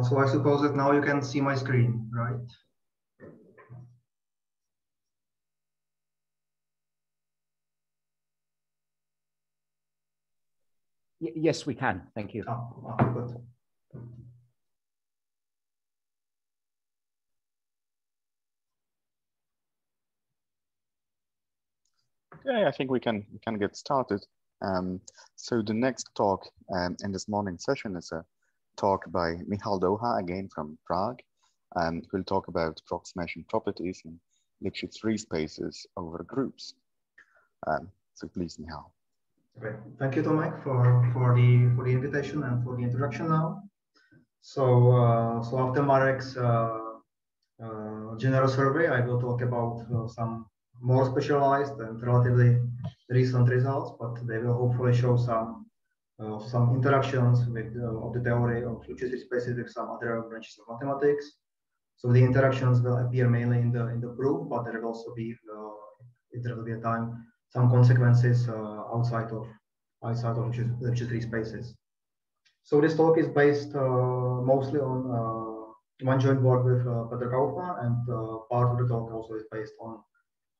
so I suppose that now you can see my screen, right? Y yes, we can. Thank you. Oh, oh, good. Okay, I think we can we can get started. Um, so the next talk um, in this morning session is a talk by Michal Doucha, again from Prague. Um, who'll talk about approximation properties in Lipschitz free spaces over groups. Um, so please, Michal. Great. Thank you, Tomek, for, for the for the invitation and for the introduction now. So uh, so after Marek's uh, uh, general survey, I will talk about uh, some more specialized and relatively recent results, but they will hopefully show some uh, some interactions with uh, of the theory of Lipschitz spaces with some other branches of mathematics. So the interactions will appear mainly in the in the proof, but there will also be if there will be a time some consequences uh, outside of outside of free spaces. So this talk is based uh, mostly on uh, one joint work with Pedro Kaufmann, and part of the talk also is based on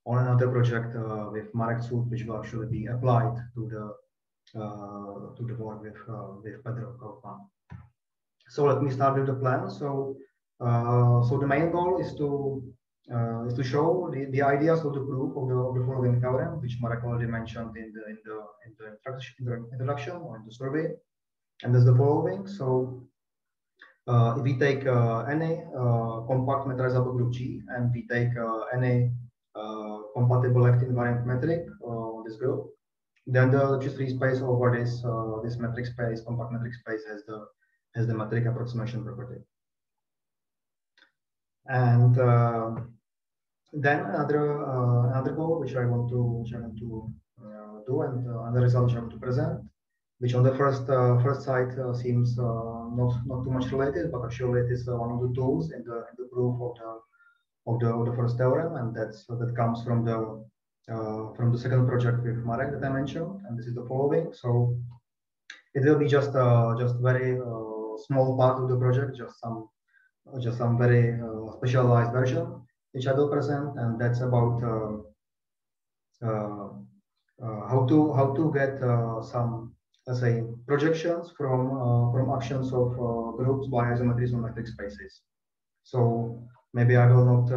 on another project with Marek Cúth, which will actually be applied to the to the board with with Pedro Kaufmann. So let me start with the plan. So uh, so the main goal is to uh, is to show the, the ideas of the proof of the, of the following theorem, which Marek already mentioned in the in the in the introduction or in the survey, and that's the following. So uh, if we take uh, any uh, compact metrizable group G and we take uh, any uh, compatible left invariant metric on this group, then the free space over this this metric space, compact metric space, has the has the metric approximation property. And uh, then another uh, another goal which I want to which I want to uh, do and another result which I want to present, which on the first first sight seems not not too much related, but actually it is one of the tools in the in the proof of the of the of the first theorem, and that's that comes from the uh, from the second project with Marek that I mentioned, and this is the following. So it will be just uh, just very uh, small part of the project, just some just some very uh, specialized version, which I will present, and that's about uh, uh, how to how to get some let's say projections from from actions of groups by isometries on metric spaces. So maybe I will not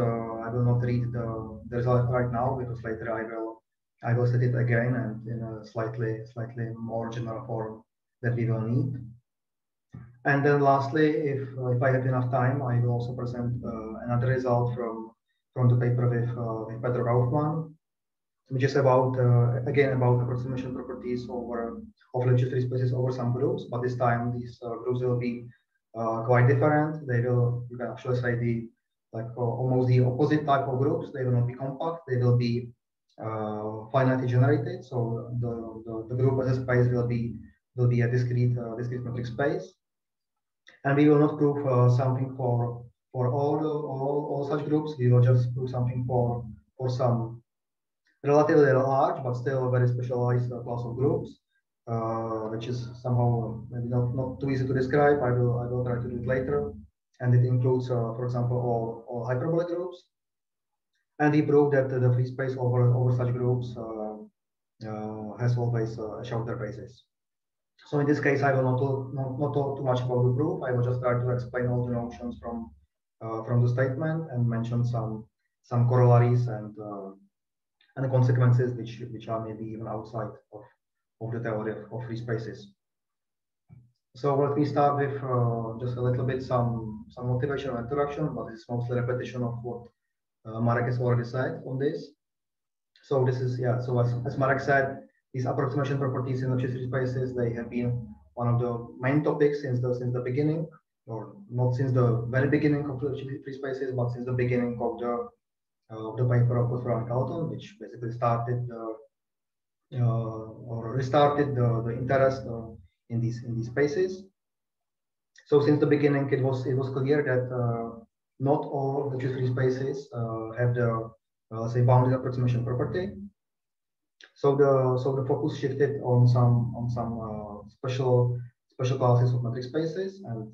I will not read the, the result right now because later I will I will set it again and in a slightly slightly more general form that we will need. And then lastly, if, uh, if I have enough time, I will also present uh, another result from, from the paper with, uh, with Pedro Kaufmann, which is about, again, about approximation properties over of Lipschitz spaces over some groups, but this time these groups will be quite different. They will, you can actually say the like uh, almost the opposite type of groups. They will not be compact. They will be uh, finitely generated. So the, the, the, group as a space will be will be a discrete uh, discrete metric space and we will not prove something for for all, all all such groups. We will just prove something for for some relatively large but still very specialized class of groups, uh, which is somehow maybe not, not too easy to describe. I will I will try to do it later, and it includes, uh, for example, all all hyperbolic groups. And we prove that the free space over over such groups uh, uh, has always a Schauder basis. So in this case, I will not talk, not, not talk too much about the proof. I will just try to explain all the notions from uh, from the statement and mention some some corollaries and uh, and consequences which which are maybe even outside of, of the theory of, of free spaces. So let me start with uh, just a little bit some some motivational introduction, but it's mostly repetition of what uh, Marek has already said on this. So this is yeah. So as, as Marek said, these approximation properties in free spaces, they have been one of the main topics since the, since the beginning, or not since the very beginning of the free spaces, but since the beginning of the uh, of the paper of and Kalton, which basically started the uh, or restarted the, the interest uh, in these in these spaces. So since the beginning, it was it was clear that uh, not all the free spaces uh, have the uh, say bounded approximation property, so the so the focus shifted on some on some uh, special special classes of metric spaces, and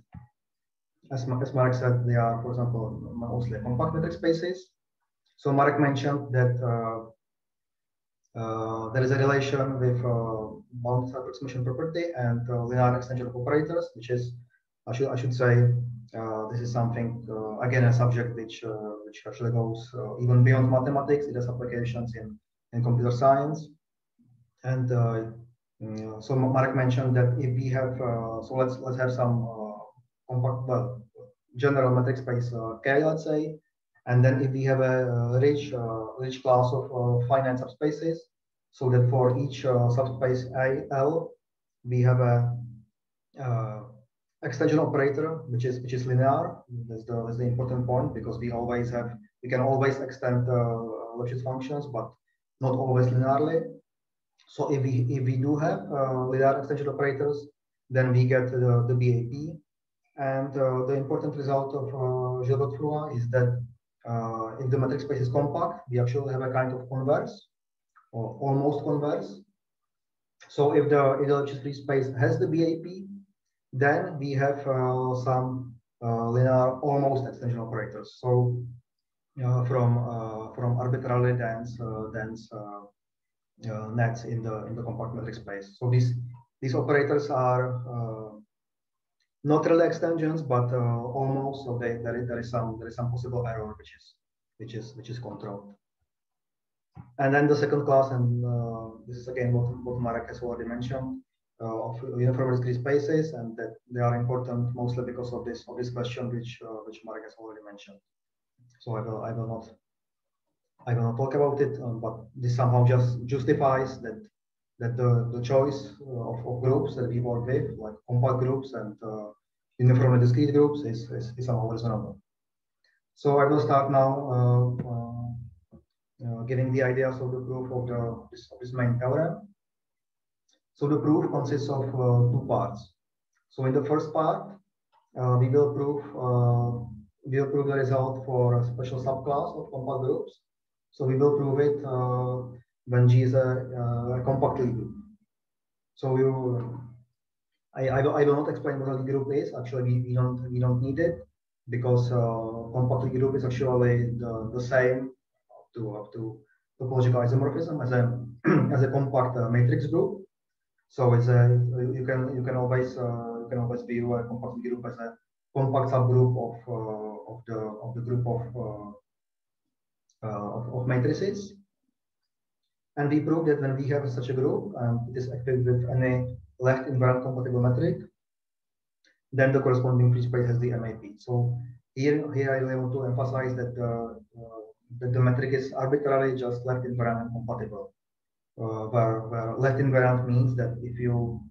as, as Marek said, they are, for example, mostly compact metric spaces. So Mark mentioned that uh, there is a relation with uh, bounded approximation property and uh, linear extension of operators, which is, I should, I should say, uh, this is something, uh, again, a subject which, which actually goes even beyond mathematics. It has applications in, in computer science. And mm, so Marek mentioned that if we have, so let's, let's have some compact, well, general metric space K, let's say, and then if we have a rich, uh, rich class of uh, finite subspaces, so that for each uh, subspace L, we have a extension operator, which is which is linear. That's the that's the important point because we always have we can always extend uh, Lipschitz functions, but not always linearly. So if we if we do have uh, linear extension operators, then we get the, the BAP. And uh, the important result of uh, Gilbert is that uh, if the metric space is compact, we actually have a kind of converse or almost converse. So if the ideal free space has the BAP, then we have uh, some uh, linear almost extension operators. So uh, from uh, from arbitrarily dense uh, dense nets in the in the compact metric space. So these these operators are not really extensions, but uh, almost. So they, there, is, there is some there is some possible error which is which is which is controlled. And then the second class, and uh, this is again what, what Marek has already mentioned, uh, of uniform discrete spaces, and that they are important mostly because of this of this question which which Marek has already mentioned. So I will I will not I will not talk about it, um, but this somehow just justifies that that the, the choice uh, of, of groups that people with, like compact groups and uh, uniformly discrete groups, is, is, is somehow reasonable. So I will start now uh, giving the ideas of the proof of, the, of this, main theorem. So the proof consists of two parts. So in the first part, uh, we will prove uh, we will prove the result for a special subclass of compact groups. So we will prove it uh, when G is a uh, compact label. So you, I, I, I, will not explain what a group is. Actually, we, we don't we don't need it because uh, compact group is actually the, the same up to up to topological isomorphism as a as a compact uh, matrix group. So it's a you can you can always uh, you can always view a compact group as a compact subgroup of uh, of the of the group of, uh, uh, of, of matrices. And we proved that when we have such a group and it is active with any left invariant compatible metric, then the corresponding free space has the MAP. So here, here I want to emphasize that the, uh, that the metric is arbitrarily just left invariant compatible. Uh, where, where left invariant means that if you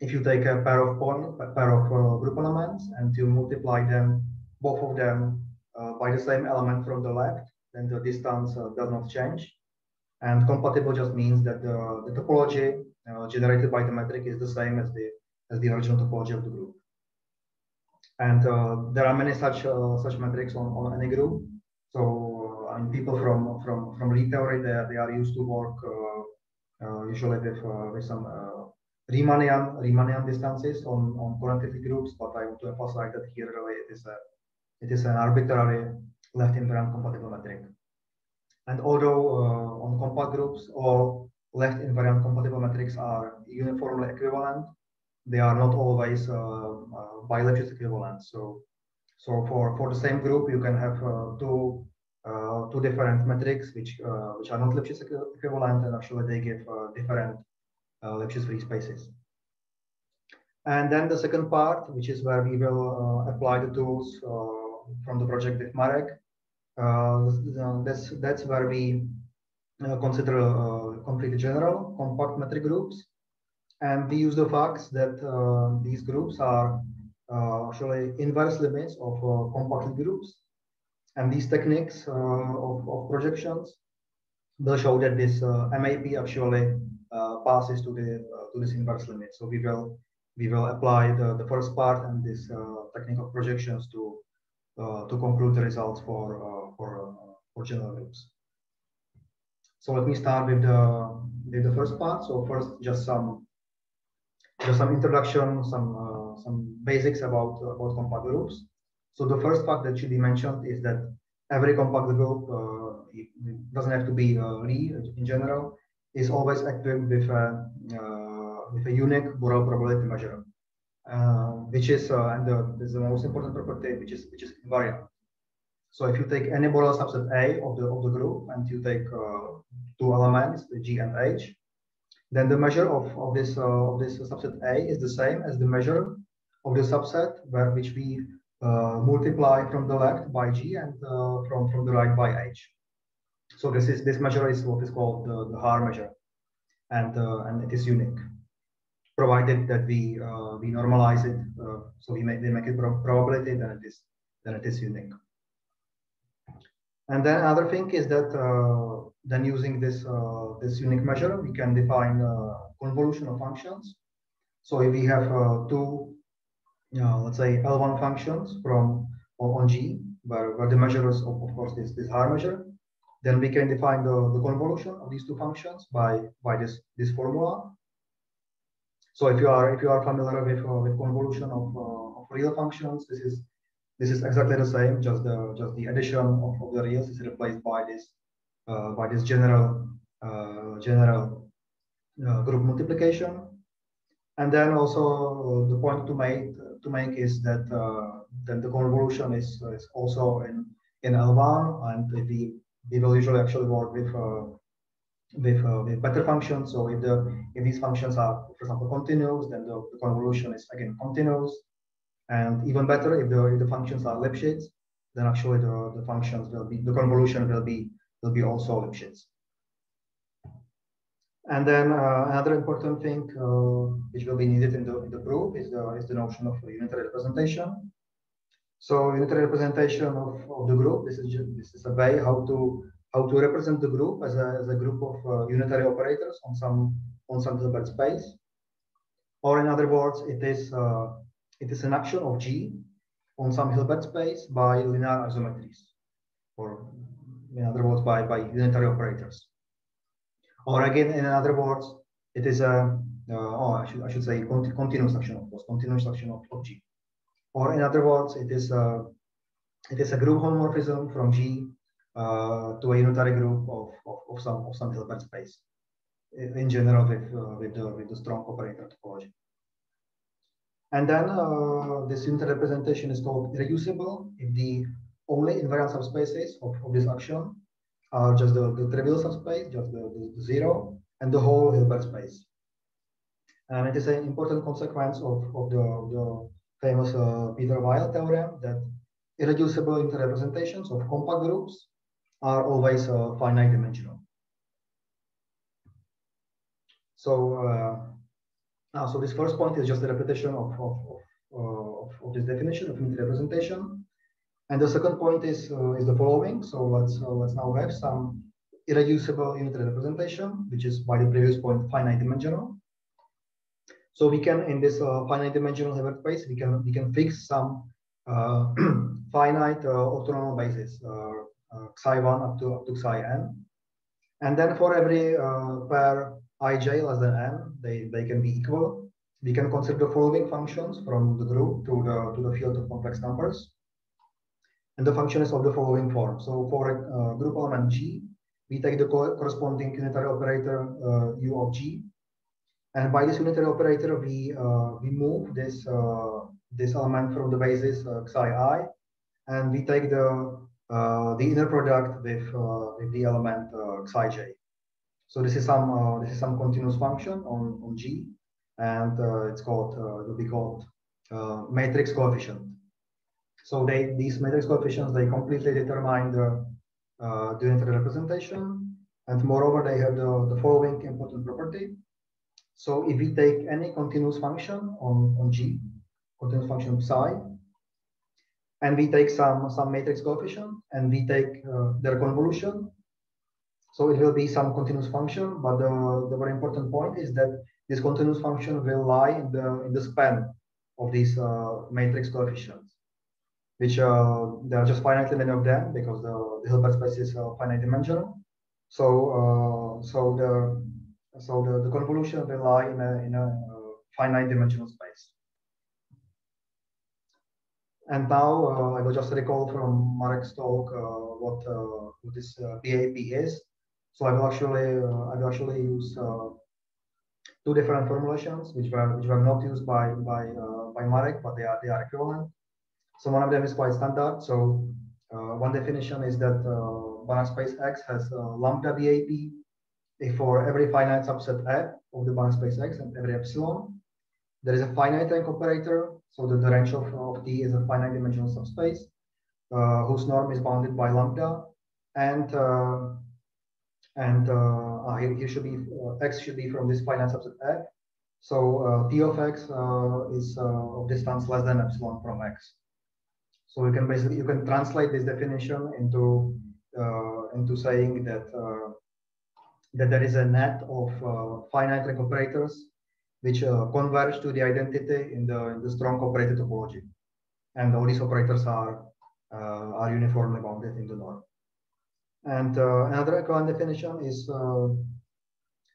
if you take a pair of point, a pair of uh, group elements and you multiply them, both of them uh, by the same element from the left, then the distance uh, does not change. And compatible just means that the, the topology uh, generated by the metric is the same as the as the original topology of the group. And uh, there are many such uh, such metrics on, on any group. So uh, I mean, people from from from Lie theory they, they are used to work uh, uh, usually with with some Riemannian Riemannian distances on on connectivity groups. But I want to emphasize that here really it is a it is an arbitrary left invariant compatible metric. And although uh, on compact groups all left invariant compatible metrics are uniformly equivalent, they are not always uh, uh, equivalent. So, so for, for the same group, you can have two uh, two different metrics which uh, which are not Lipschitz equivalent and actually they give uh, different Lipschitz free spaces. And then the second part, which is where we will apply the tools from the project with Marek, uh, that's that's where we uh, consider uh, completely general compact metric groups, and we use the facts that these groups are actually inverse limits of compact groups, and these techniques of, of projections will show that this MAP actually passes to the to this inverse limit. So we will we will apply the, the first part and this uh, technique of projections to uh, to conclude the results for uh, for uh, groups. So let me start with the with the first part. So first, just some just some introduction, some some basics about about compact groups. So the first fact that should be mentioned is that every compact group, uh, it doesn't have to be uh, Lie in general, is always equipped with a, uh, with a unique Borel probability measure, uh, which is, uh, and the, is the most important property, which is, which is invariant. So if you take any Borel subset A of the, of the group and you take uh, two elements, the G and H, then the measure of, of, this, of this subset A is the same as the measure of the subset where, which we uh, multiply from the left by g and uh, from, from the right by h. So this is this measure is what is called the, the Haar measure, and uh, and it is unique, provided that we we normalize it. so we make we make it pro probability, then it is then it is unique. And then another thing is that uh, then using this uh, this unique measure, we can define uh, convolutional functions. So if we have two uh, let's say L1 functions from on G, where, where the measures of, of course this this Haar measure. Then we can define the, the convolution of these two functions by by this this formula. So if you are if you are familiar with uh, with convolution of, uh, of real functions, this is this is exactly the same. Just the just the addition of, of the reals is replaced by this uh, by this general uh, general uh, group multiplication. And then also the point to make to make is that uh, then the convolution is, is also in in L1, and we we will usually actually work with uh, with uh, with better functions. So if the if these functions are, for example, continuous, then the, the convolution is again continuous. And even better, if the if the functions are Lipschitz, then actually the, the functions will be the convolution will be will be also Lipschitz. And then uh, another important thing uh, which will be needed in the, in the proof is the, is the notion of unitary representation. So unitary representation of, of the group, this is, this is a way how to how to represent the group as a, as a group of uh, unitary operators on some on some Hilbert space. Or in other words, it is uh, it is an action of G on some Hilbert space by linear isometries, or in other words, by, by unitary operators. Or again, in other words, it is a, uh, oh, I should, I should say continuous action, of course, continuous action of, of G. Or in other words, it is a, it is a group homomorphism from G uh, to a unitary group of, of, of, some of some Hilbert space in general with, uh, with, the, with the strong operator topology. And then uh, this unitary representation is called irreducible if the only invariant subspaces of, of this action are just the, the trivial subspace, just the, the, zero, and the whole Hilbert space. And it is an important consequence of, of the, the famous uh, Peter Weyl theorem that irreducible interrepresentations of compact groups are always uh, finite dimensional. So, uh, so this first point is just a repetition of, of, of, uh, of, this definition of interrepresentation. And the second point is, uh, is the following. So let's, uh, let's now have some irreducible unitary representation, which is by the previous point finite dimensional. So we can, in this uh, finite dimensional Hilbert space, we can we can fix some uh, finite orthonormal basis, uh, psi1 up to up to psi n, and then for every pair ij less than n, they they can be equal. We can consider the following functions from the group to the to the field of complex numbers. And the function is of the following form. So for a uh, group element G, we take the co corresponding unitary operator uh, U of G. And by this unitary operator, we uh, we move this uh, this element from the basis uh, psi i, and we take the uh, the inner product with with the element psi j. So this is some this is some continuous function on on G, and it's called it will be called matrix coefficient. So they, these matrix coefficients, they completely determine the, uh, the unitary representation. And moreover, they have the, the following important property. So if we take any continuous function on, on G, continuous function psi, and we take some, some matrix coefficient and we take uh, their convolution, so it will be some continuous function, but the, the very important point is that this continuous function will lie in the, in the span of these uh, matrix coefficients which uh, there are just finitely many of them because the, the Hilbert space is uh, finite dimensional. So uh, so the so the, the convolution will lie in a in a uh, finite dimensional space. And now uh, I will just recall from Marek's talk what, what this BAP is. So I will actually uh, I will actually use uh, two different formulations which were which were not used by by uh, by Marek, but they are they are equivalent. So one of them is quite standard. So one definition is that Banach space X has lambda BAP for every finite subset F of the Banach space X and every epsilon. There is a finite rank operator so the, the range of, of T is a finite dimensional subspace uh, whose norm is bounded by lambda, and uh, and uh, uh here, here, should be uh, x should be from this finite subset F. So uh, T of x is of distance less than epsilon from x. So you can basically you can translate this definition into into saying that that there is a net of finite rank operators which uh, converge to the identity in the, in the strong operator topology. And all these operators are, uh, are uniformly bounded in the norm. And uh, another equivalent definition is, uh,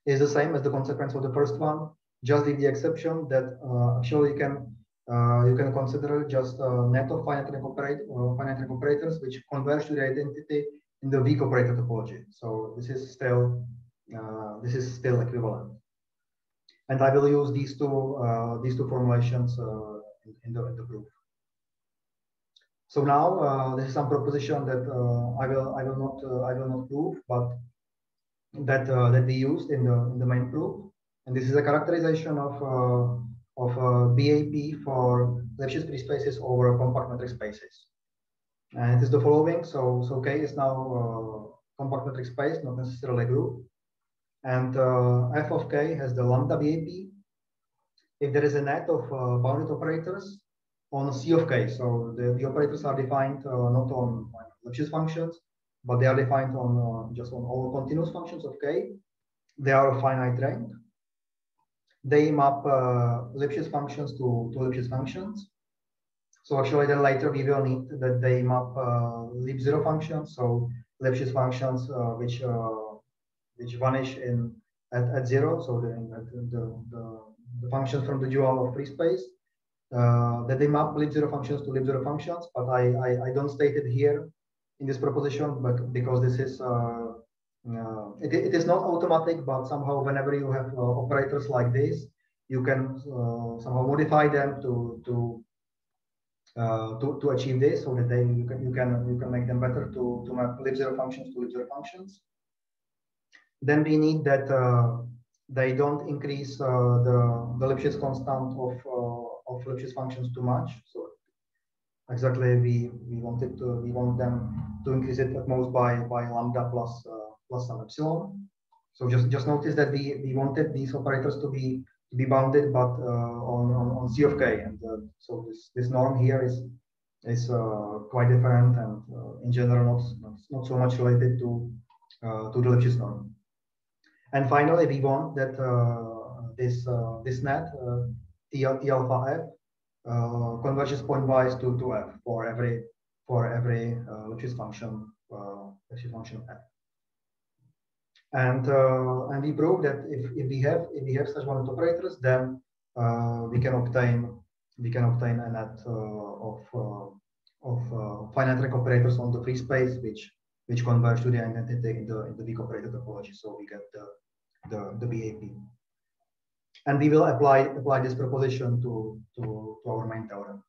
is the same as the consequence of the first one, just with the exception that uh, actually you can uh, you can consider just a net of finite rank, operate, finite operators which converge to the identity in the weak operator topology. So this is still this is still equivalent. And I will use these two, uh, these two formulations uh, in, in, the, in the proof. So now uh, this is some proposition that I will I will not I will not prove, but that that we used in the in the main proof. And this is a characterization of of BAP for Lipschitz free spaces over compact metric spaces. And it is the following. So, so K is now uh, compact metric space, not necessarily a group. And uh, f of k has the lambda BAP. If there is a net of uh, bounded operators on C of k, so the, the operators are defined uh, not on Lipschitz functions, but they are defined on just on all continuous functions of k. They are of finite rank. They map Lipschitz functions to, to Lipschitz functions. So actually then later we will need that they map uh, Lip zero functions, so Lipschitz functions uh, which uh, which vanish in at, at zero. So the, the, the, the function from the dual of free space uh, that they map Lip zero functions to Lip zero functions, but I, I, I don't state it here in this proposition, but because this is uh, uh, it, it is not automatic, but somehow whenever you have uh, operators like this, you can uh, somehow modify them to to uh, to, to achieve this so that they you can you can you can make them better to to map Lip zero functions to Lip zero functions. Then we need that they don't increase the, the Lipschitz constant of, of Lipschitz functions too much. So exactly we, we wanted to, we want them to increase it at most by, by lambda plus, plus some epsilon. So just, just notice that we, we wanted these operators to be to be bounded, but uh, on, on, on C of k. And uh, so this, this norm here is is uh, quite different and in general not, not so much related to to the Lipschitz norm. And finally, we want that uh, this uh, this net uh, T alpha uh, f converges pointwise to, to f for every for every uh, Lipschitz function uh, Lipschitz function f. And and we prove that if, if we have if we have such one operators, then we can obtain we can obtain a net of of uh, finite rank operators on the free space, which which converge to the identity in the in the weak operator topology. So we get the the, the BAP. And we will apply apply this proposition to to, to our main theorem.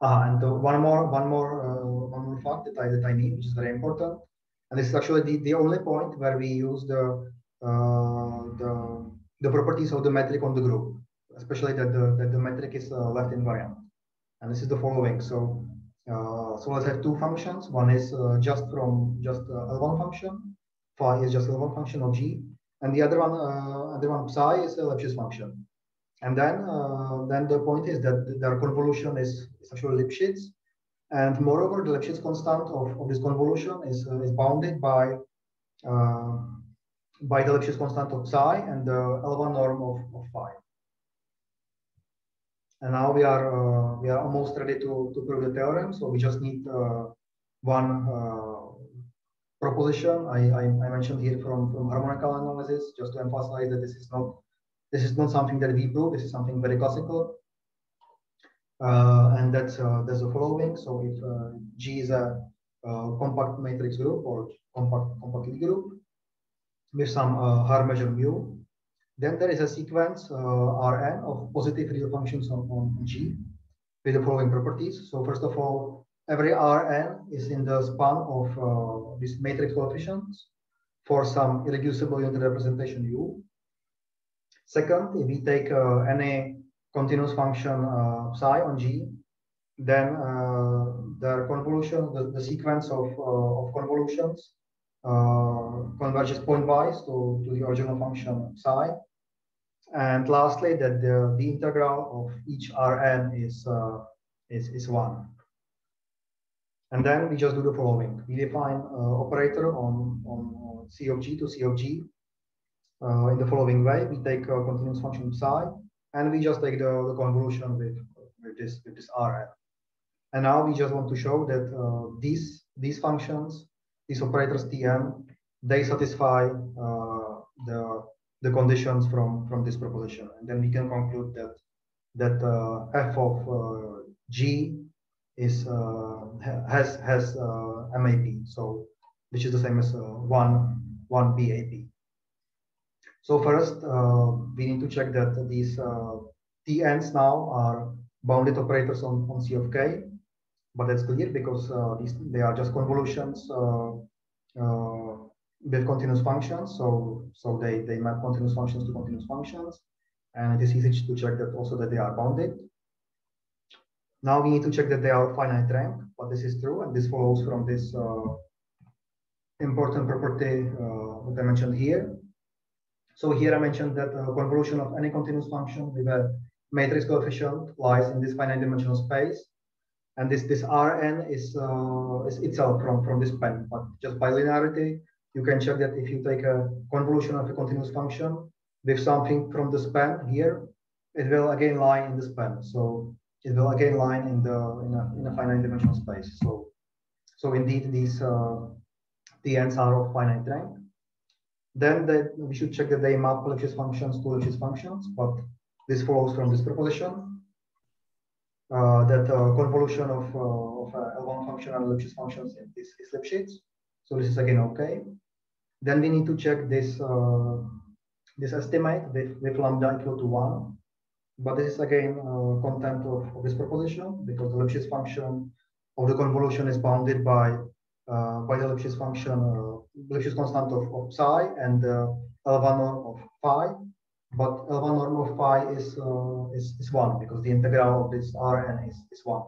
Uh, and uh, one more one more uh, one more fact that I that I need, which is very important, and this is actually the, the only point where we use the uh, the the properties of the metric on the group, especially that the that the metric is left invariant. And this is the following. So uh, so let's have two functions. One is uh, just from just uh, L1 function. Phi is just L1 function of G. And the other one, uh, other one psi is a Lipschitz function. And then, uh, then the point is that their convolution is, actually Lipschitz. And moreover, the Lipschitz constant of, of this convolution is, uh, is bounded by, by the Lipschitz constant of psi and the L1 norm of, of phi. And now we are uh, we are almost ready to, to prove the theorem. So we just need uh, one uh, proposition I, I, I, mentioned here from, from harmonical analysis, just to emphasize that this is not this is not something that we prove. This is something very classical. Uh, and that's, uh, that's the following. So if uh, G is a compact matrix group or compact, compact Lie group with some uh, measure mu, then there is a sequence Rn of positive real functions on, on G with the following properties. So first of all, every Rn is in the span of uh, this matrix coefficients for some irreducible unit representation U. Second, if we take uh, any continuous function uh, psi on G, then the convolution, the, the sequence of, of convolutions uh, converges pointwise to, to the original function psi. And lastly, that the, the integral of each Rn is, uh, is, is one. And then we just do the following. We define uh, operator on, on C of G to C of G uh, in the following way. We take a continuous function psi, and we just take the, the convolution with, with this with this Rn. And now we just want to show that uh, these these functions, these operators Tn, they satisfy uh, the the conditions from from this proposition, and then we can conclude that that uh, f of uh, g is uh, has has uh, MAP, so which is the same as uh, one one BAP. So first, we need to check that these TNs now are bounded operators on, on C of k, but that's clear because uh, these they are just convolutions uh, uh, with continuous functions. So so they they map continuous functions to continuous functions, and it is easy to check that also that they are bounded. Now we need to check that they are finite rank, but this is true, and this follows from this uh, important property uh, that I mentioned here. So here I mentioned that uh, convolution of any continuous function with a matrix coefficient lies in this finite dimensional space. And this, this Rn is, uh, is itself from, from this span, but just by linearity, you can check that if you take a convolution of a continuous function with something from the span here, it will again lie in the span. So it will again lie in the in a, in a finite dimensional space. So so indeed these uh, TNs are of finite rank. Then that we should check that they map Lipschitz functions to Lipschitz functions, but this follows from this proposition uh, that uh, convolution of, uh, of uh, L1 function and Lipschitz functions is, is Lipschitz. So this is again okay. Then we need to check this uh, this estimate with, with lambda equal to one but this is again uh, content of, of, this proposition because the Lipschitz function of the convolution is bounded by uh, by the Lipschitz function, uh, Lipschitz constant of, of psi and the L1 norm of phi. But L1 norm of phi is, uh, is, is one because the integral of this Rn is, is one.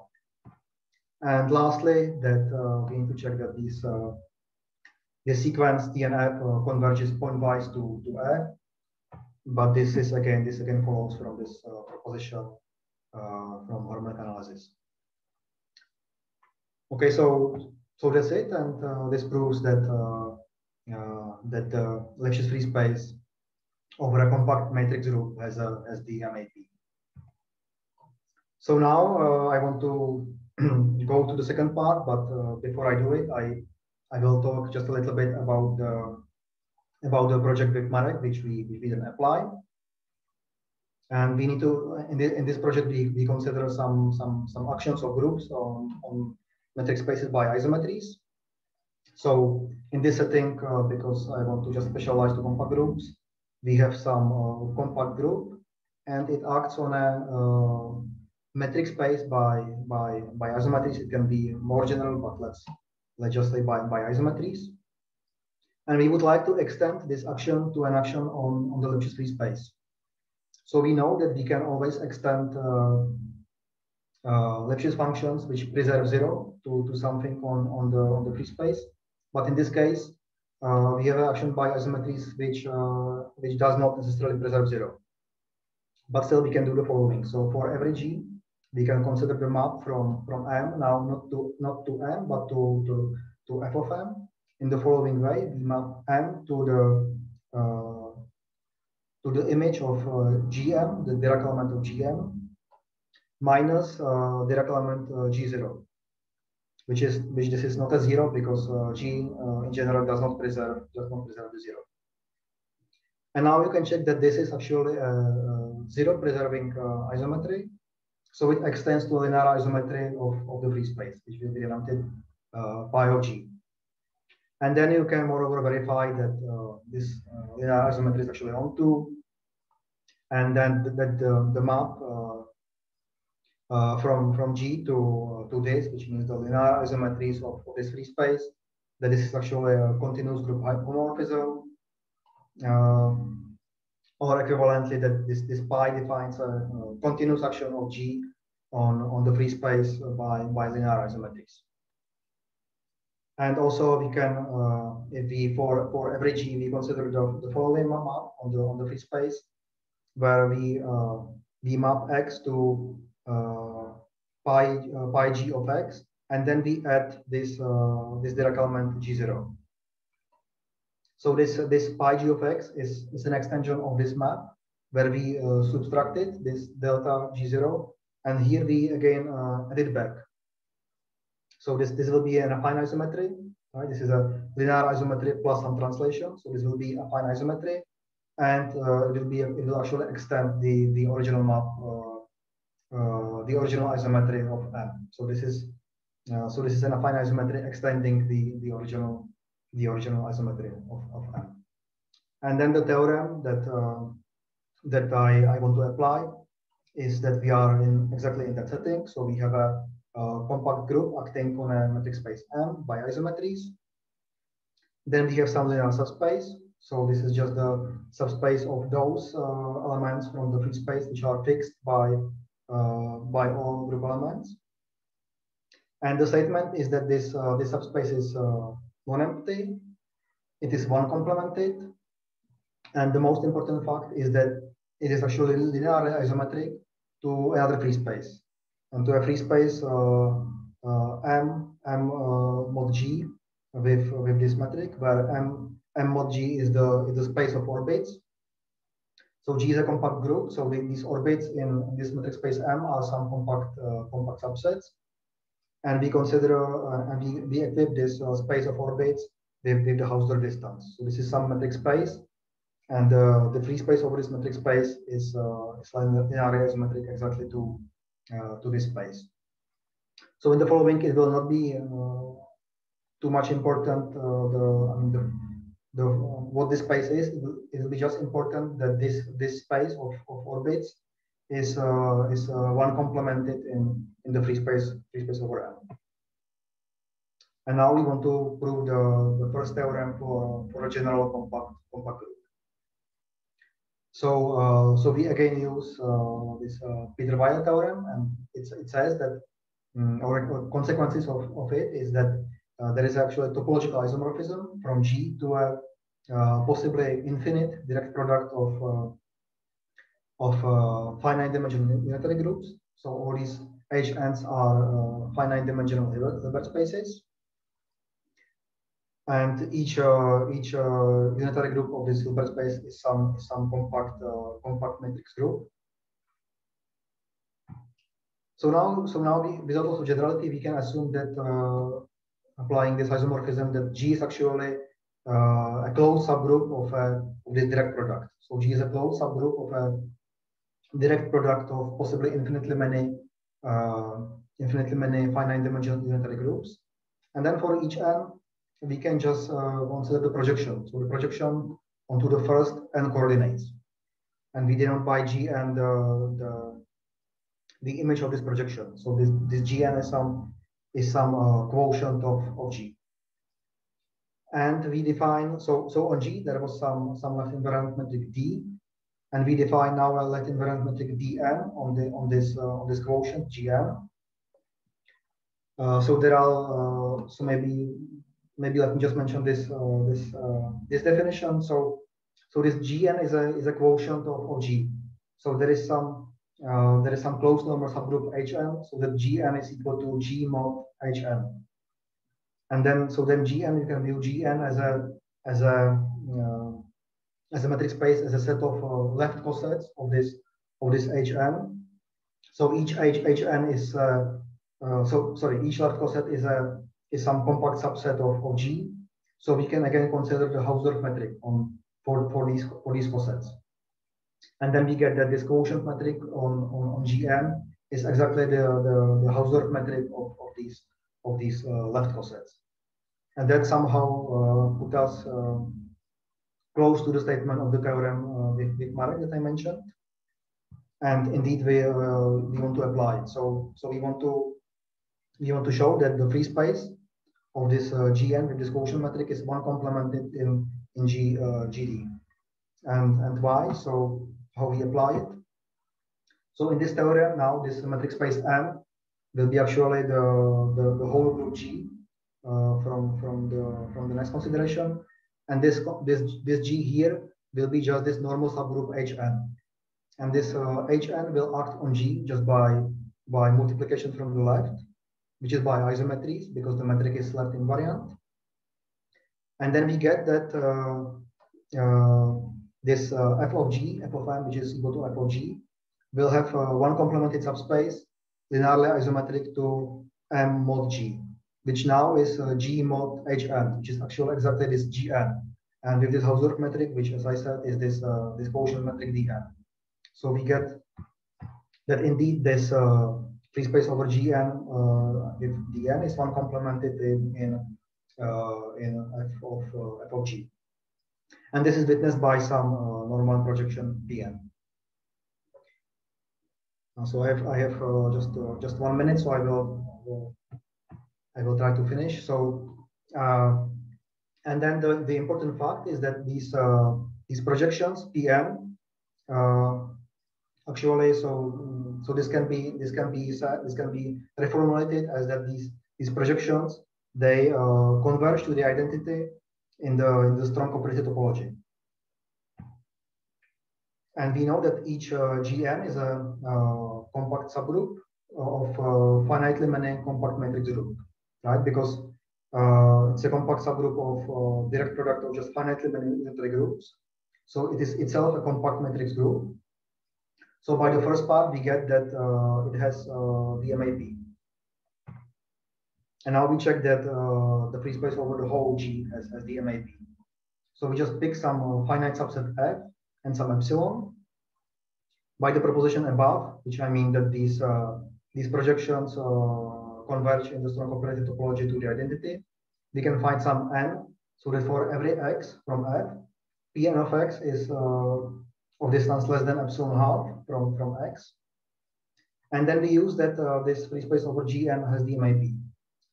And lastly, that uh, we need to check that this uh, the sequence DNF uh, converges pointwise to, to A but this is again, this again follows from this uh, proposition uh, from harmonic analysis. Okay, so so that's it, and uh, this proves that that the Lipschitz free space over a compact matrix group has a has the MAP. So now uh, I want to go to the second part, but uh, before I do it, I I will talk just a little bit about the about the project with Marek, which we, we then apply. And we need to, in, the, in this project, we, we consider some, some, some actions or groups on, on metric spaces by isometries. So in this setting, uh, because I want to just specialize to compact groups, we have some uh, compact group and it acts on a uh, metric space by, by, by isometries. It can be more general, but let's, let's just say by, by isometries. And we would like to extend this action to an action on, on the Lipschitz free space. So we know that we can always extend uh, uh, Lipschitz functions which preserve zero to, to something on, on, the, on the free space. But in this case, uh, we have an action by isometries which, uh, which does not necessarily preserve zero. But still we can do the following. So for every G, we can consider the map from, from M, now not to, not to M, but to, to, to f of M in the following way. We map M to the uh, to the image of uh, GM, the Dirac element of GM, minus uh, Dirac element uh, G0, which is which this is not a zero because G in general does not preserve does not preserve the zero. And now you can check that this is actually a, zero preserving isometry. So it extends to linear isometry of, of the free space, which will be denoted uh, pi of g. And then you can moreover verify that uh, this uh, linear isometry is actually onto, and then that the, the map uh, uh, from, from G to, uh, to this, which means the linear isometries of, of this free space, that this is actually a continuous group homomorphism, um, or equivalently that this, this pi defines a, a, continuous action of G on, on the free space by, by linear isometries. And also we can, uh, if we, for, for every G, we consider the, the following map on the, on the free space, where we, uh, we map X to uh, pi, uh, pi G of X, and then we add this, uh, this Dirac element G0. So this, this pi G of X is, is an extension of this map, where we subtracted this delta G0, and here we again add it back. So this, this will be an affine isometry. Right? This is a linear isometry plus some translation. So this will be affine isometry. And uh, it will be it will actually extend the, the original map, uh, uh, the original isometry of M. So this is uh, so this is an affine isometry extending the, the original the original isometry of, of M. And then the theorem that uh, that I, I want to apply is that we are in exactly in that setting. So we have a compact group acting on a metric space M by isometries. Then we have some linear subspace. So this is just the subspace of those uh, elements from the free space which are fixed by, uh, by all group elements. And the statement is that this, uh, this subspace is uh, non-empty. It is one complemented. And the most important fact is that it is actually linear isometric to another free space to a free space uh, uh, M, M uh, mod G with, with this metric where M, M mod G is the, is the space of orbits. So G is a compact group. So the, these orbits in this metric space M are some compact compact subsets. And we consider and we, we equip this space of orbits with, with the Hausdorff distance. So this is some metric space and uh, the free space over this metric space is uh, is linear isometric exactly to to this place. So in the following, it will not be uh, too much important. Uh, the, I mean, the, the what this space is. It will, it will, be just important that this this space of, of orbits is uh, is uh, one complemented in in the free space free space over M. And now we want to prove the, the first theorem for for a general compact compact group. So, uh, so we again use uh, this uh, Peter-Weyl theorem, and it says that um, or, consequences of, of it is that there is actually a topological isomorphism from G to a possibly infinite direct product of of finite dimensional unitary groups. So all these HNs are finite dimensional Hilbert spaces and each uh, each uh, unitary group of this Hilbert space is some some compact uh, compact matrix group. So now, so now, we, without also generality, we can assume that applying this isomorphism, that G is actually a closed subgroup of, a, of this direct product. So G is a closed subgroup of a direct product of possibly infinitely many uh, infinitely many finite dimensional unitary groups. And then for each n, we can just uh, consider the projection. So the projection onto the first n coordinates. And we denote by g and uh, the, the image of this projection. So this, this gn is some, is some uh, quotient of, of g. And we define, so, so on g, there was some, some left invariant metric d, and we define now a left invariant metric dn on the on this uh, on this quotient gn. Uh, so there are uh, so maybe maybe let me just mention this uh, this uh, this definition. So so this gn is a is a quotient of, of g. So there is some uh, there is some closed number subgroup hn. So that gn is equal to g mod hn. And then so then gn you can view gn as a as a as a metric space as a set of left cosets of this of this hn. So each h, hn is uh, uh, so sorry each left coset is a is some compact subset of, of G. So we can again consider the Hausdorff metric on for, for these for these cosets. And then we get that this quotient metric on, on, on Gn is exactly the, the, the Hausdorff metric of, of these of these uh, left cosets. And that somehow uh, put us uh, close to the statement of the theorem with, with Marek that I mentioned. And indeed, we, we want to apply it. So, so we want to we want to show that the free space of this uh, Gn with this quotient metric is one complemented in in G uh, GD. And and why? So how we apply it? So in this theorem now, this metric space M will be actually the, the, the whole group G uh, from, from, the, from the next consideration. And this, this, this G here will be just this normal subgroup Hn. And this uh, Hn will act on G just by, by multiplication from the left, which is by isometries because the metric is left invariant. And then we get that uh, uh this uh, f of g, f of m, which is equal to f of g, will have uh, one complemented subspace linearly isometric to M mod G, which now is uh, G mod HN, which is actually exactly this GN. And with this Hausdorff metric, which as I said, is this, uh, this quotient metric DN. So we get that indeed this uh, free space over GN uh, with DN is one complemented in, in, uh, in F of, uh, F of G. And this is witnessed by some uh, norm one projection PN. Uh, so I have I have uh, just just one minute, so I will, I will try to finish. So and then the, the important fact is that these these projections PM actually so so this can be this can be this can be reformulated as that these these projections they uh, converge to the identity in the in the strong comparative topology and we know that each uh, is a uh, compact subgroup of uh, finitely many compact matrix group, right? Because it's a compact subgroup of direct product of just finitely many unitary groups. So it is itself a compact matrix group. So by the first part, we get that it has the MAP. And now we check that uh, the free space over the whole G has, has the MAP. So we just pick some uh, finite subset F and some epsilon. By the proposition above, which I mean that these uh, these projections uh, converge in the strong comparative topology to the identity, we can find some n so that for every x from f, Pn of x is uh, of distance less than epsilon half from, from x. And then we use that uh, this free space over Gn has the MAP.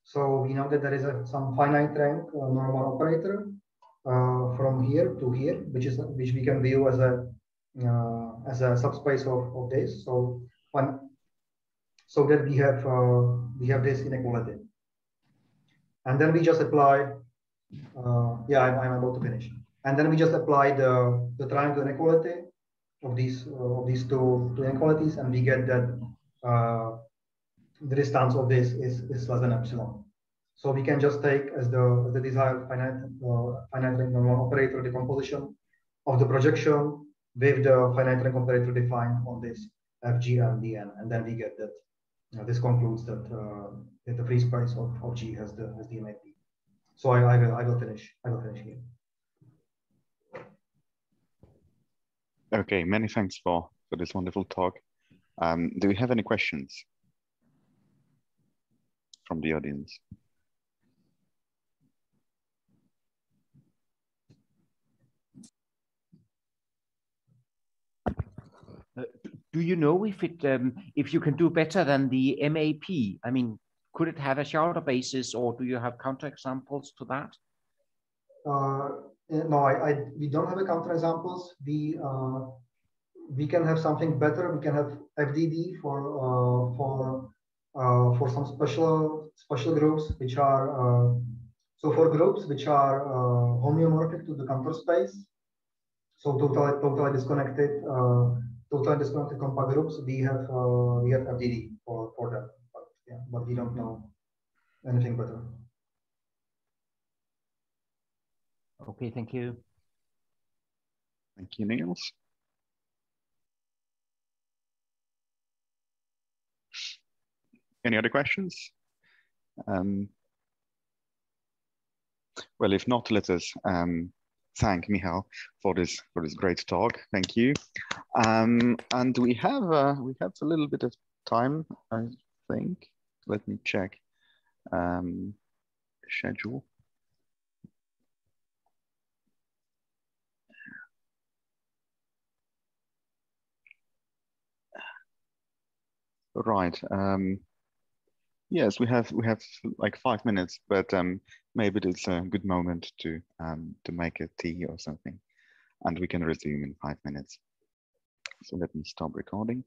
So we know that there is a, some finite rank uh, norm one operator uh, from here to here, which is which we can view as a as a subspace of, of this. So one, so that we have we have this inequality, and then we just apply. Uh, yeah, I'm, I'm about to finish. And then we just apply the the triangle inequality of these of these two, two inequalities, and we get that the distance of this is, is less than epsilon. So we can just take as the, as the desired finite, uh, finite normal operator decomposition of the projection with the finite rank comparator defined on this FG and then we get that. Uh, this concludes that, uh, that the free space of, of G has the has the MAP. So I, I will I will finish I will finish here. Okay, many thanks for for this wonderful talk. Um, do we have any questions from the audience? do you know if it um, if you can do better than the MAP? I mean, could it have a Schauder basis, or do you have counterexamples to that? Uh, no, I, I, we don't have a counterexamples. We uh, we can have something better. We can have FDD for uh, for uh, for some special special groups which are uh, so for groups which are uh, homeomorphic to the Cantor space, so totally totally disconnected totally disconnected compact groups, we have uh, we have FDD for for that, but yeah, but we don't know anything better. Okay, thank you. Thank you, Niels. Any other questions? Um, well, if not, let us um, thank Michal for this for this great talk. Thank you. Um, and we have uh, we have a little bit of time, I think. Let me check um, schedule. Right. Um, yes, we have we have like five minutes, but um, maybe it's a good moment to um, to make a tea or something, and we can resume in five minutes. So let me stop recording.